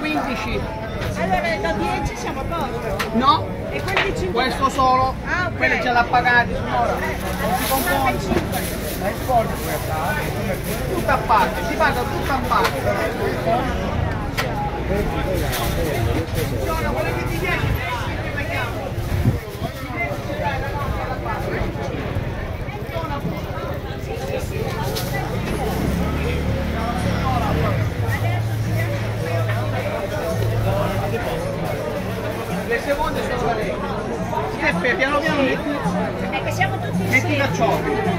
15. Allora da 10 siamo a posto. No, E quelli di 5 questo solo. Ah, ok. Quelli ce l'ha pagati signora. Non si compone. 5. Ma è forte questa. Tutta a parte, si paga tutta a parte. le seconde sono da lei. Steffi, piano piano metti. Perché siamo tutti metti insieme. Metti